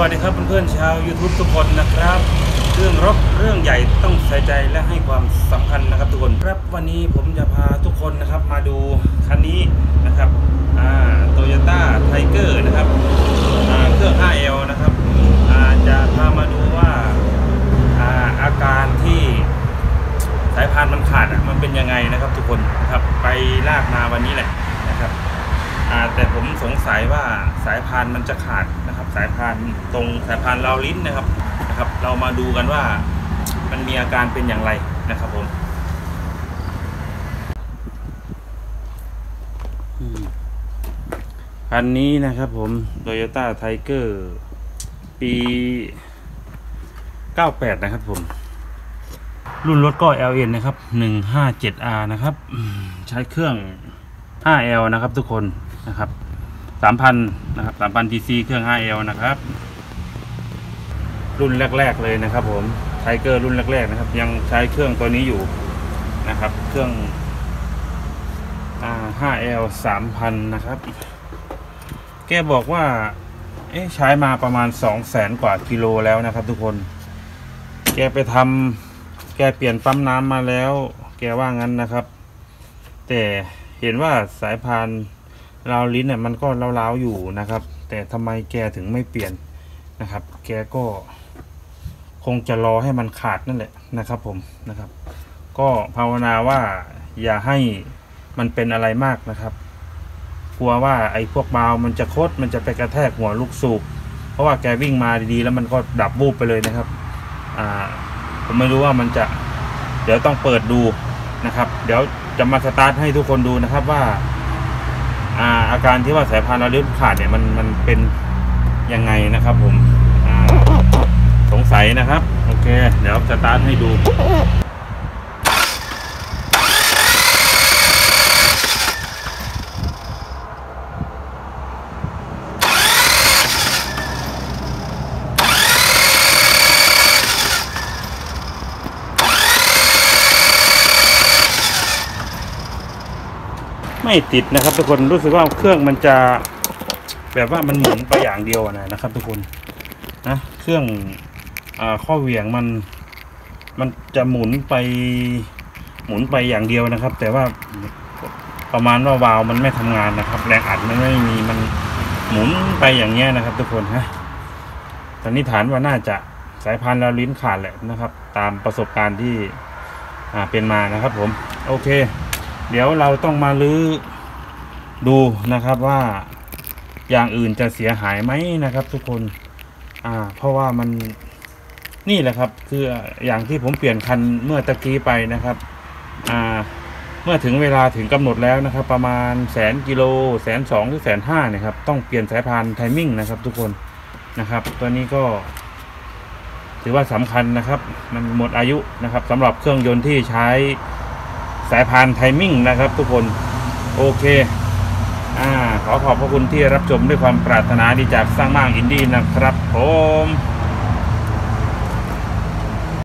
วัสดีครับเพื่อนๆชาว YouTube ทุกคนนะครับ เรื่องรถเรื่องใหญ่ต้องใส่ใจและให้ความสำคัญนะครับทุกคนครับวันนี้ผมจะพาทุกคนนะครับมาดูคันนี้นะครับอ่า Toyota Tiger นะครับอ่าเครื่อง 5L นะครับอ่าจะพามาดูว่าอ่าอาการที่สายพานมันขาดอะมันเป็นยังไงนะครับทุกคนนะครับไปลากมาวันนี้แหละนะครับ แต่ผมสงสัยว่าสายพานมันจะขาดนะครับ สายพานตรงสายพานเราลิ้นนะครับนะครับ เรามาดูกันว่ามันมีอาการเป็นอย่างไรนะครับผมคันนี้นะครับผม Toyota Tiger ปี 98 นะครับผม รุ่นรถก็ LN นะครับ 157R นะครับ ใช้เครื่อง 5L นะครับทุกคน นะครับ3,000นะครับ3,000 cc เครื่อง 5L นะครับ รุ่นแรก ๆ เลยนะครับ ผมไทเกอร์รุ่นแรก ๆ นะครับ ยังใช้เครื่องตัวนี้อยู่นะครับ เครื่องอ่า 5L 3,000 นะครับ แกบอกว่า เอ๊ะใช้มาประมาณ 200,000 กว่ากิโลแล้วนะครับ ทุกคน แกไปทำแกเปลี่ยนปั๊มน้ำมาแล้ว แกว่างั้นนะครับ แต่เห็นว่าสายพาน ราวลิ้นเนี่ยมันก็เล้าวๆอยู่นะครับ แต่ทำไมแกถึงไม่เปลี่ยนนะครับ แกก็คงจะรอให้มันขาดนั่นแหละนะครับผมนะครับ ก็ภาวนาว่าอย่าให้มันเป็นอะไรมากนะครับ กลัวว่าไอ้พวกบาวมันจะโคดมันจะไปกระแทกหัวลูกสูบเพราะว่าแกวิ่งมาดีๆ แล้วมันก็ดับบูบไปเลยนะครับอ่าผมไม่รู้ว่ามันจะเดี๋ยวต้องเปิดดูนะครับ เดี๋ยวจะมาสตาร์ทให้ทุกคนดูนะครับว่า อาอาการที่ว่าสายพานเราลิ้นขาดเนี่ยมันมันเป็นยังไงนะครับ ผมสงสัยนะครับ โอเค เดี๋ยวสตาร์ทให้ดู ไม่ติดนะครับ ทุกคนรู้สึกว่าเครื่องมันจะแบบว่ามันหมุนไปอย่างเดียวนะนะครับ ทุกคนนะเครื่องอข้อเหวี่ยงมันมันจะหมุนไปหมุนไปอย่างเดียวนะครับ แต่ว่าประมาณว่าวาล์วมันไม่ทำงานนะครับ แรงอัดมันไม่มีมันหมุนไปอย่างเงี้ยนะครับ ทุกคนฮะตอนนี้ฐานว่าน่าจะสายพานเราลิ้นขาดแหละนะครับ ตามประสบการณ์ที่อ่าเป็นมานะครับ ผม โอเค เดี๋ยวเราต้องมาลื้อดูนะครับว่าอย่างอื่นจะเสียหายไหมนะครับ ทุกคน อ่า เพราะว่ามันนี่แหละครับ คืออย่างที่ผมเปลี่ยนคันเมื่อตะกี้ไปนะครับ อ่า เมื่อถึงเวลาถึงกำหนดแล้วนะครับ ประมาณแสนกิโลแสนสองหรือแสนห้าเนี่ยครับ ต้องเปลี่ยนสายพานไทมิ่งนะครับ ทุกคนนะครับ ตัวนี้ก็ ถือว่าสำคัญนะครับ มันหมดอายุนะครับสำหรับเครื่องยนต์ที่ใช้ สายพาน timing นะครับทุกคนโอเคอ่าขอขอบพระคุณที่รับชมด้วยความปรารถนาดีจากช่างมาร์คอินดี้นะครับผม